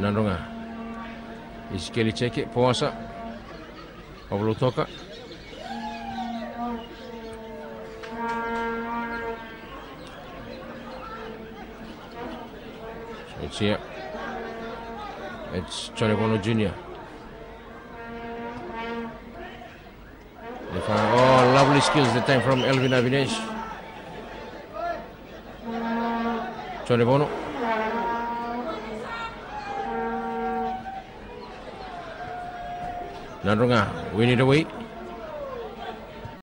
Nandronga. Iskeli cheke puasa. Pablo toka. So it's here. It's Johnny Bono Jr. They found, oh, lovely skills that time from Elvin Avinesh. Johnny Bono. Nandronga, we need to wait.